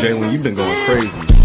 Jalen, you've been going crazy.